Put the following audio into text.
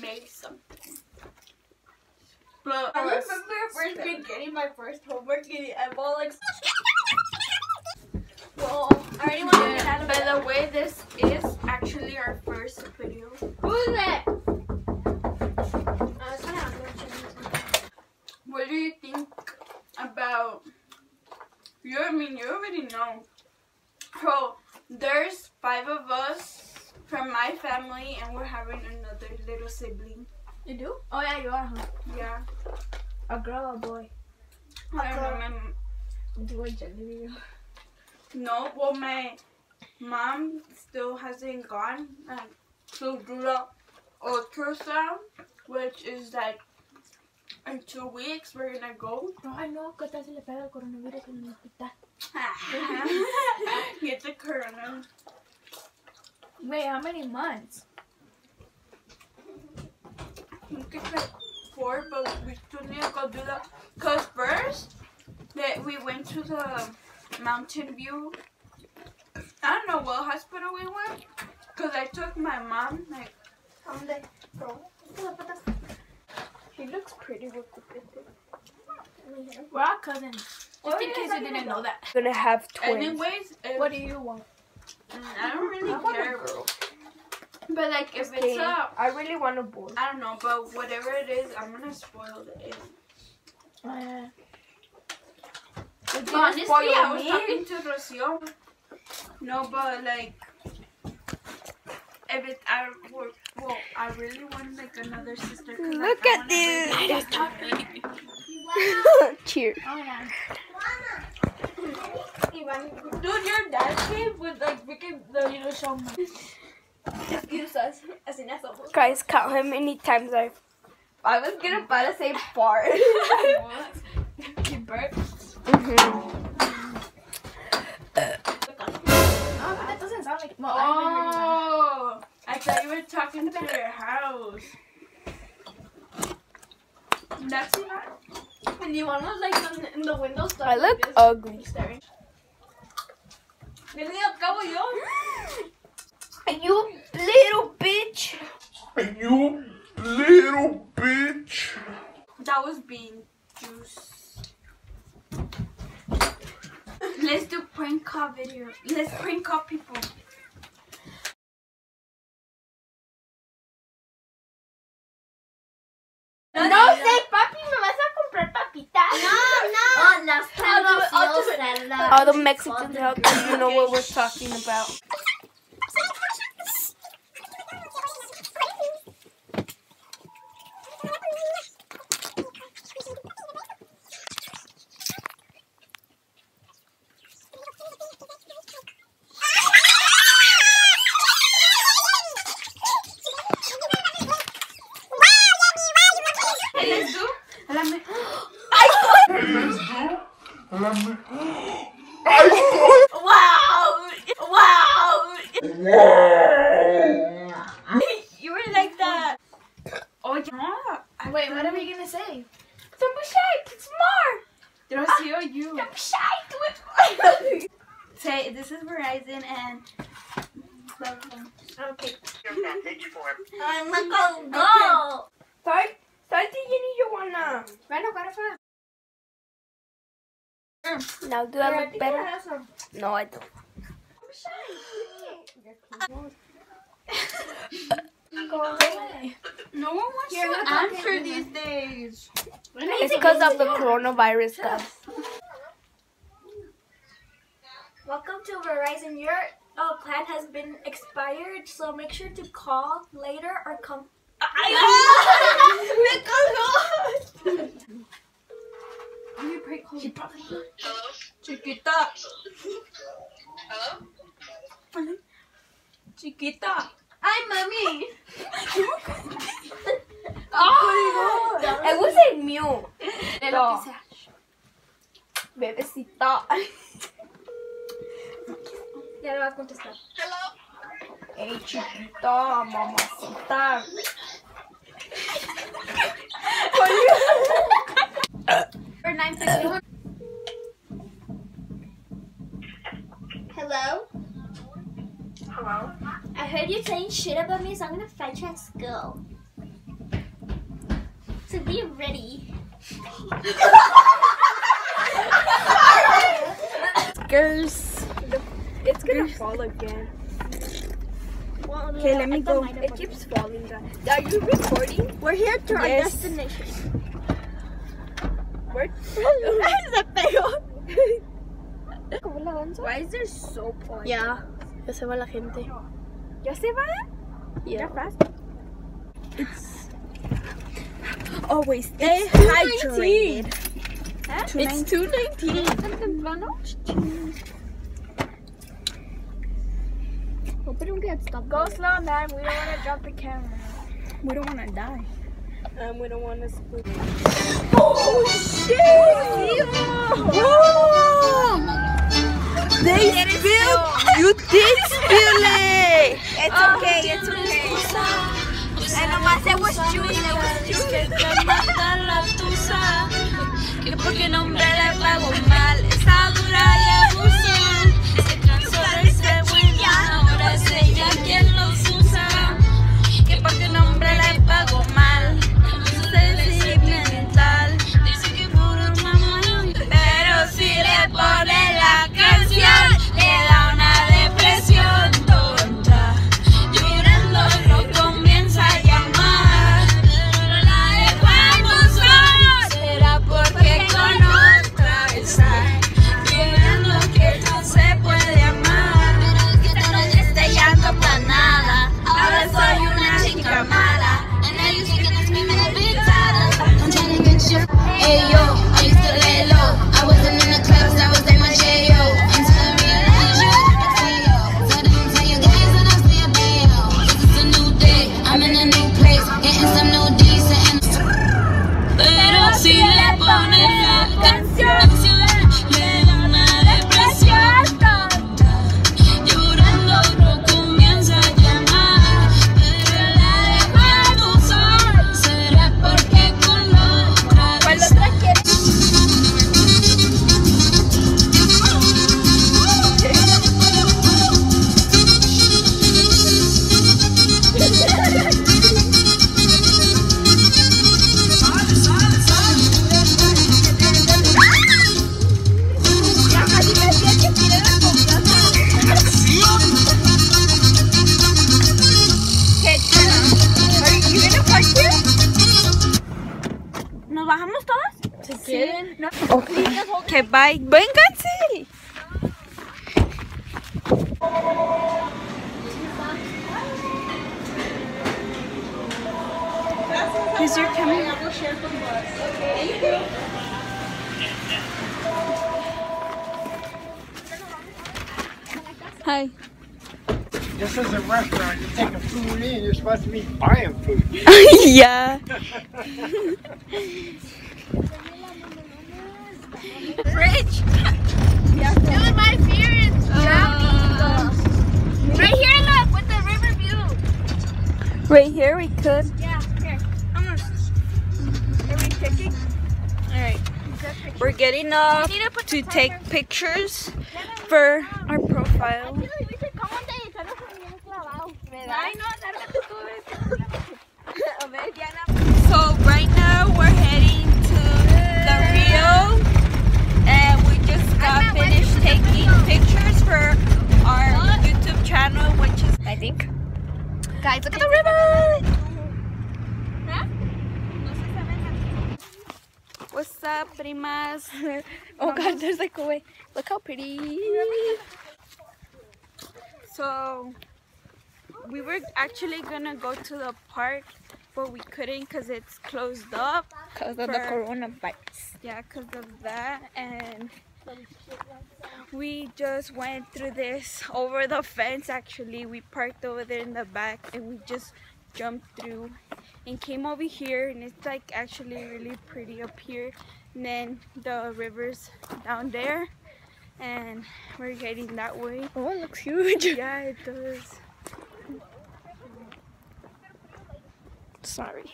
made something. But I remember first grade getting my first homework and I bought like. Well, I already want to get out of by the way, this is actually our first video. Who's that? Uh, it's kind of What do you think about? You, I mean, you already know. So there's five of us from my family, and we're having another little sibling. You do? Oh yeah, you are, huh? Yeah, A girl or a boy? I don't know. My, Do a gender video. no, well, my mom still hasn't gone like, to do the ultrasound, which is like in two weeks. We're gonna go. No, I know que tal si le pega el coronavirus en el hospital. Get the corona. Wait, how many months? I think it's like four, but we still need to go do that. Cause first, that we went to the Mountain View. I don't know what hospital we went. Cause I took my mom. Like, He looks pretty with the picture. We're all cousins. Just in case you didn't know that. gonna have twins. anyways, What do you want? Mm, I don't really I care. girl. But like, if it's Okay, a, I really want a boy. I don't know. But whatever it is, I'm gonna spoil it. Uh, you Honestly, I was me? talking to Rocio. No, but like, if it, I well, I really want like another sister. like, Look I at this. I just. Cheers. oh yeah. Dude, your dad came with like the. You me. Excuse us. No somos. Guys, count how many times I've. I was gonna buy the same part. You burped. Mm-hmm. No, but that doesn't sound like. Well, I haven't heard you Oh, I thought you were talking to your house. That's not. And you one was like in, in the window stuff. I look ugly. Staring. Really, al cabo yo. You little bitch. You little bitch. That was bean juice. Let's do prank call video. Let's prank call people. No sé, papi, me vas a comprar papitas. No, no. las I'll do it, I'll do it. All the Mexicans out there, you know what we're talking about. Hey, let's do. Let me. Let's do. Let me. I Wow! Wow! Wow. You were like that. Oh yeah. I Wait, what are we gonna say? Don't be shy. It's more. Rocio, ah, you. Don't be shy. Do it. Say this is Verizon and. Okay. Your message form. I'm not gonna go. Start. Start the Jenny Joanna. Bueno, ¿cuál fue? Now do I look better? No, I don't. Go away. No one wants Here, look, to okay. answer these days. It's because of the coronavirus, guys. Welcome to Verizon. Your uh, plan has been expired, so make sure to call later or come. Chiquita. Hello? Chiquita. Hi, mommy. Oh. I was in mute. De lo que sea. Bebecita. Ya le va a contestar. Hey, chiquita, mamacita. For 951. Hello? Hello? I heard you saying shit about me, so I'm gonna fight you at school. So be ready. Girls. It's gonna fall again. Okay, let me go. It keeps falling down. Are you recording? We're here to our destination Yes. destination. Where? Se pegó. Why is there so on? Yeah, ya se va la gente. ¿Ya se va? Yeah. It's always stay It's eh, hydrated. It's 219. Hope I don't get stuck. Go slow, man. We don't want to drop the camera. We don't want to die. And we don't want to split. Oh, shit! Whoa! They spilled. You did spill it. It's okay. It's okay. And nomás it was juice. It was juice. Que porque nombre le pago quieren. Ok, bye. Vénganse. Is your camera? Hi. This is a restaurant. You're taking food in. You're supposed to be buying food. yeah. Rich. Dude, my fear is drowning. Right here, look, with the river view. Right here we could. Yeah, here. I'm gonna. Are we taking? Alright. We're getting uh, up need to to take pictures for our profile. We should come one day and try to put bien clavado. Ay, no, lárgate tú, So right now we're heading to the Rio and we just got finished taking pictures for our YouTube channel which is I think Guys look at the river! What's up primas? oh god there's like a way. Look how pretty. So we were actually gonna go to the park but we couldn't because it's closed up Because of the coronavirus. yeah because of that and we just went through this over the fence actually we parked over there in the back and we just jumped through and came over here and it's like actually really pretty up here and then the river's down there and we're heading that way Oh, it looks huge. yeah it does Sorry.